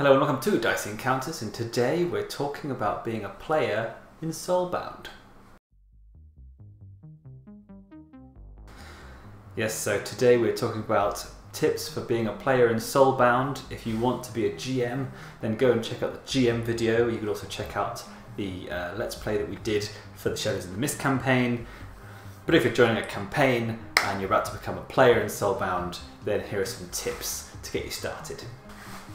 Hello and welcome to Dicey Encounters, and today we're talking about being a player in Soulbound. Yes, so today we're talking about tips for being a player in Soulbound. If you want to be a GM, then go and check out the GM video. You could also check out the uh, Let's Play that we did for the Shadows in the Mist campaign. But if you're joining a campaign and you're about to become a player in Soulbound, then here are some tips to get you started.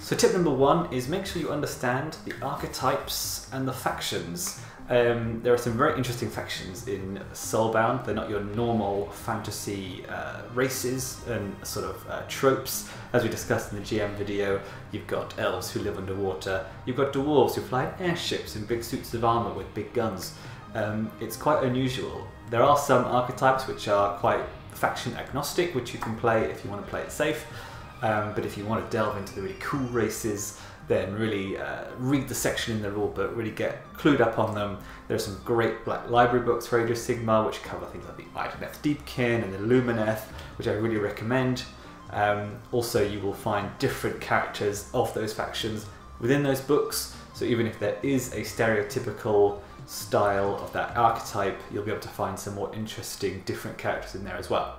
So tip number one is make sure you understand the archetypes and the factions. Um, there are some very interesting factions in Soulbound. They're not your normal fantasy uh, races and sort of uh, tropes. As we discussed in the GM video, you've got elves who live underwater. You've got dwarves who fly airships in big suits of armour with big guns. Um, it's quite unusual. There are some archetypes which are quite faction agnostic, which you can play if you want to play it safe. Um, but if you want to delve into the really cool races, then really uh, read the section in the rulebook, really get clued up on them. There are some great black library books for Age of Sigmar, which cover things like the Idoneth Deepkin and the Lumineth, which I really recommend. Um, also, you will find different characters of those factions within those books. So even if there is a stereotypical style of that archetype, you'll be able to find some more interesting, different characters in there as well.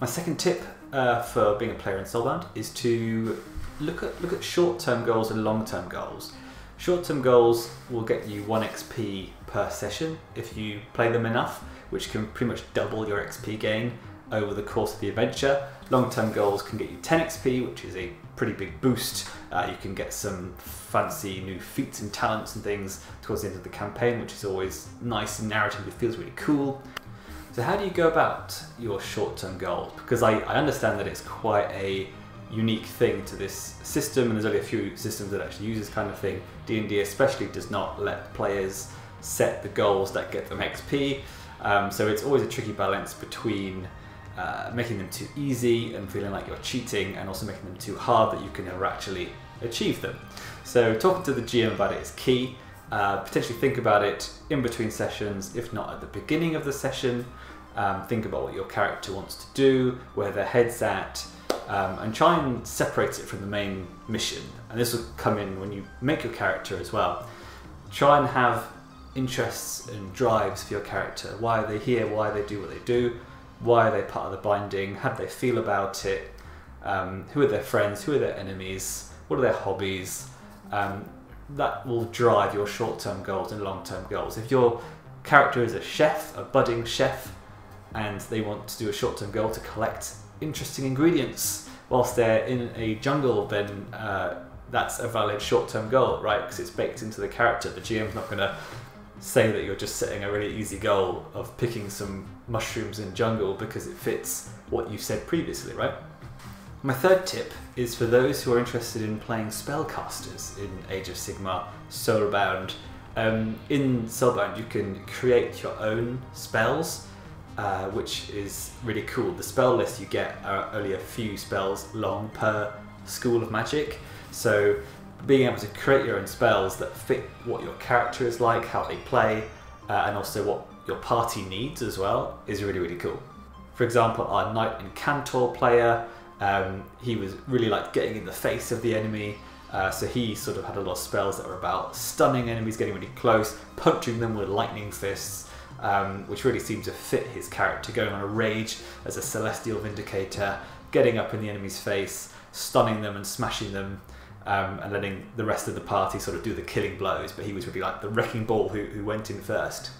My second tip uh, for being a player in Soulbound is to look at look at short-term goals and long-term goals. Short-term goals will get you one XP per session if you play them enough, which can pretty much double your XP gain over the course of the adventure. Long-term goals can get you 10 XP, which is a pretty big boost. Uh, you can get some fancy new feats and talents and things towards the end of the campaign, which is always nice and narrative. It feels really cool. So how do you go about your short-term goals? Because I, I understand that it's quite a unique thing to this system, and there's only a few systems that actually use this kind of thing. D&D especially does not let players set the goals that get them XP, um, so it's always a tricky balance between uh, making them too easy and feeling like you're cheating, and also making them too hard that you can never actually achieve them. So talking to the GM about it is key. Uh, potentially think about it in between sessions, if not at the beginning of the session. Um, think about what your character wants to do, where their head's at, um, and try and separate it from the main mission. And this will come in when you make your character as well. Try and have interests and drives for your character. Why are they here? Why they do what they do? Why are they part of the binding? How do they feel about it? Um, who are their friends? Who are their enemies? What are their hobbies? Um, that will drive your short-term goals and long-term goals. If your character is a chef, a budding chef, and they want to do a short-term goal to collect interesting ingredients whilst they're in a jungle, then uh, that's a valid short-term goal, right? Because it's baked into the character. The GM's not going to say that you're just setting a really easy goal of picking some mushrooms in jungle because it fits what you said previously, right? My third tip is for those who are interested in playing spellcasters in Age of Sigmar Soulbound. Um, in Soulbound, you can create your own spells, uh, which is really cool. The spell list you get are only a few spells long per school of magic, so being able to create your own spells that fit what your character is like, how they play, uh, and also what your party needs as well is really, really cool. For example, our Knight Incantor player um, he was really like getting in the face of the enemy. Uh, so he sort of had a lot of spells that were about stunning enemies, getting really close, punching them with lightning fists, um, which really seemed to fit his character, going on a rage as a celestial vindicator, getting up in the enemy's face, stunning them and smashing them, um, and letting the rest of the party sort of do the killing blows. But he was really like the wrecking ball who, who went in first.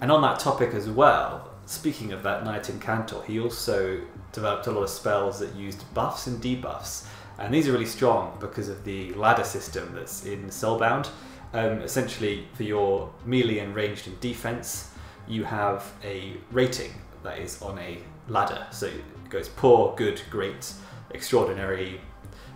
And on that topic as well, speaking of that Knight Incantor, he also developed a lot of spells that used buffs and debuffs. And these are really strong because of the ladder system that's in Soulbound. Um, essentially, for your melee and ranged and defense, you have a rating that is on a ladder. So it goes poor, good, great, extraordinary,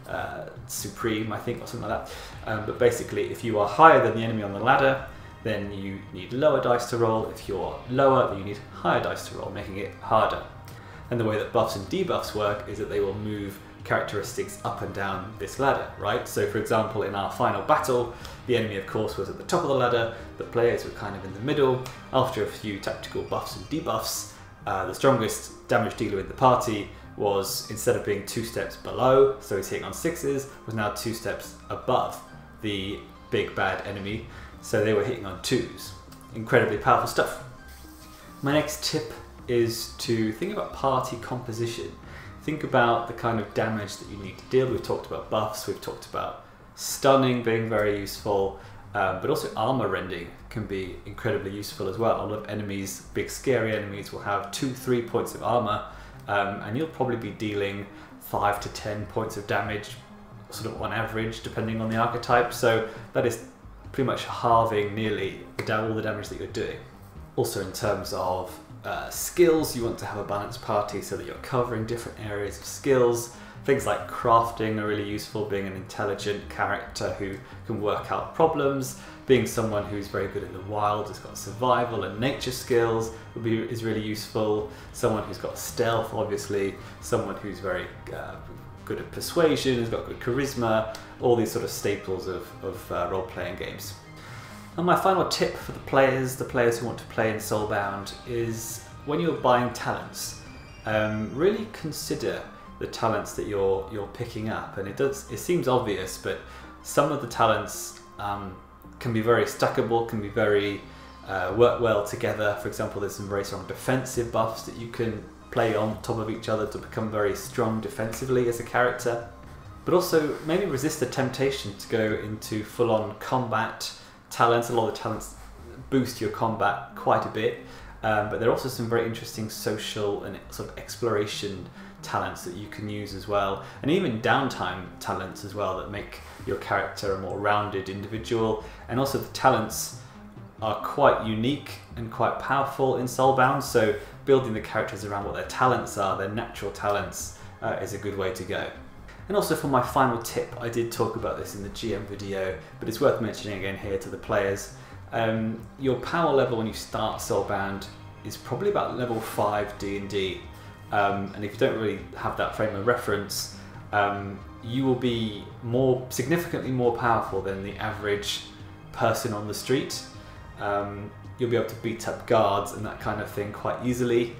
uh, supreme, I think, or something like that. Um, but basically, if you are higher than the enemy on the ladder, then you need lower dice to roll. If you're lower, then you need higher dice to roll, making it harder. And the way that buffs and debuffs work is that they will move characteristics up and down this ladder, right? So for example, in our final battle, the enemy of course was at the top of the ladder, the players were kind of in the middle. After a few tactical buffs and debuffs, uh, the strongest damage dealer in the party was, instead of being two steps below, so he's hitting on sixes, was now two steps above. the big bad enemy, so they were hitting on twos. Incredibly powerful stuff. My next tip is to think about party composition. Think about the kind of damage that you need to deal. We've talked about buffs, we've talked about stunning being very useful, um, but also armor rending can be incredibly useful as well. A lot of enemies, big scary enemies, will have two, three points of armor, um, and you'll probably be dealing five to ten points of damage, sort of on average, depending on the archetype. So that is pretty much halving nearly all the damage that you're doing. Also, in terms of uh, skills, you want to have a balanced party so that you're covering different areas of skills. Things like crafting are really useful, being an intelligent character who can work out problems, being someone who's very good in the wild, has got survival and nature skills would be, is really useful. Someone who's got stealth, obviously, someone who's very uh, good at persuasion, has got good charisma, all these sort of staples of, of uh, role-playing games. And my final tip for the players, the players who want to play in Soulbound, is when you're buying talents, um, really consider the talents that you're you're picking up. And it does it seems obvious, but some of the talents um, can be very stackable, can be very uh, work well together. For example, there's some very strong defensive buffs that you can play on top of each other to become very strong defensively as a character. But also maybe resist the temptation to go into full-on combat talents. A lot of the talents boost your combat quite a bit, um, but there are also some very interesting social and sort of exploration talents that you can use as well, and even downtime talents as well that make your character a more rounded individual. And also the talents are quite unique and quite powerful in Soulbound. So building the characters around what their talents are, their natural talents, uh, is a good way to go. And also for my final tip, I did talk about this in the GM video, but it's worth mentioning again here to the players. Um, your power level when you start Soulbound is probably about level 5 D&D. Um, and if you don't really have that frame of reference, um, you will be more significantly more powerful than the average person on the street. Um, you'll be able to beat up guards and that kind of thing quite easily.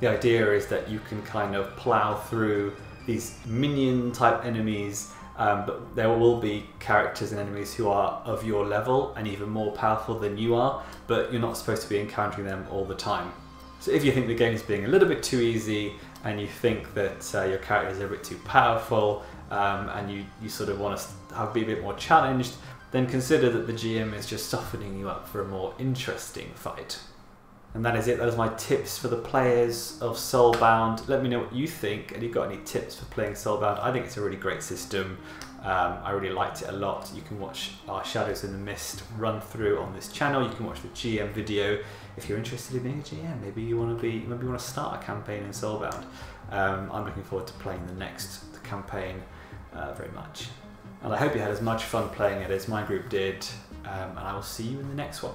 The idea is that you can kind of plow through these minion type enemies, um, but there will be characters and enemies who are of your level and even more powerful than you are, but you're not supposed to be encountering them all the time. So if you think the game is being a little bit too easy and you think that uh, your character is a bit too powerful um, and you, you sort of want to have, be a bit more challenged, then consider that the GM is just softening you up for a more interesting fight. And that is it. That is my tips for the players of Soulbound. Let me know what you think. And you've got any tips for playing Soulbound? I think it's a really great system. Um, I really liked it a lot. You can watch our Shadows in the Mist run through on this channel. You can watch the GM video if you're interested in being a GM. Maybe you want to be. Maybe you want to start a campaign in Soulbound. Um, I'm looking forward to playing the next campaign uh, very much. And I hope you had as much fun playing it as my group did. Um, and I will see you in the next one.